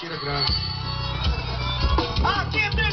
cheira grave. Aqui tem